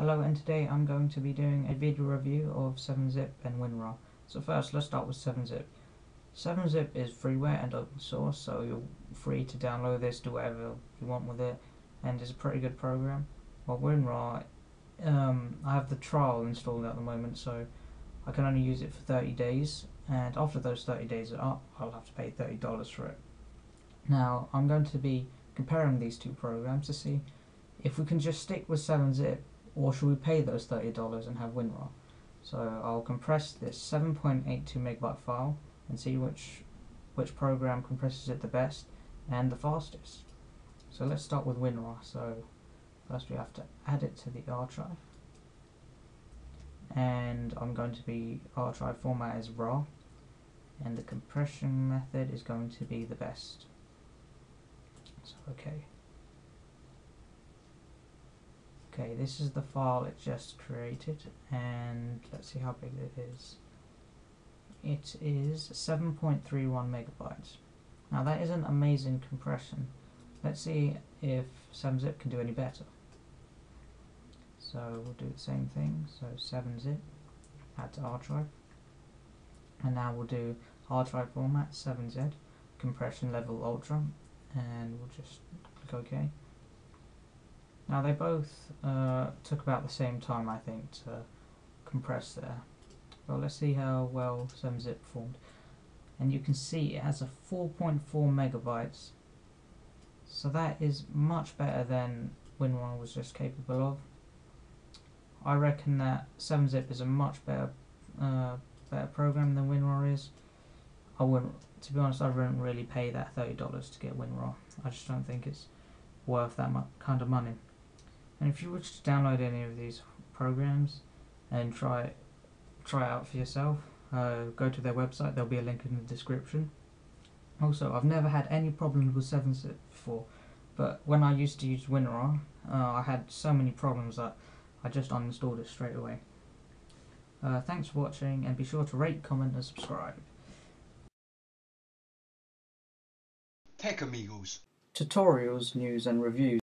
Hello and today I'm going to be doing a video review of 7-Zip and WinRAR. So first let's start with 7-Zip. 7-Zip is freeware and open source so you're free to download this, do whatever you want with it and it's a pretty good program. While WinRAR, um, I have the trial installed at the moment so I can only use it for 30 days and after those 30 days are up I'll have to pay $30 for it. Now I'm going to be comparing these two programs to see if we can just stick with 7-zip or should we pay those $30 and have WinRAR. So I'll compress this 7.82 megabyte file and see which which program compresses it the best and the fastest. So let's start with WinRAR. So first we have to add it to the archive and I'm going to be archive format is RAR and the compression method is going to be the best. So okay. Okay, this is the file it just created and let's see how big it is. It is 7.31 megabytes. Now that is an amazing compression. Let's see if 7-zip can do any better. So we'll do the same thing. So 7-zip, add to archive. And now we'll do hard drive format 7z, compression level ultra, and we'll just click OK. Now they both uh, took about the same time I think to compress there. Well let's see how well 7-zip performed. And you can see it has a 4.4 megabytes. So that is much better than WinRAR was just capable of. I reckon that 7-zip is a much better uh, better program than WinRAR is. I wouldn't, to be honest, I wouldn't really pay that $30 to get WinRAR. I just don't think it's worth that kind of money. And if you wish to download any of these programs and try try out for yourself, uh, go to their website. There'll be a link in the description. Also, I've never had any problems with 7-zip before, but when I used to use WinRAR, uh, I had so many problems that I just uninstalled it straight away. Uh, thanks for watching, and be sure to rate, comment, and subscribe. Tech Amigos. Tutorials, news, and reviews.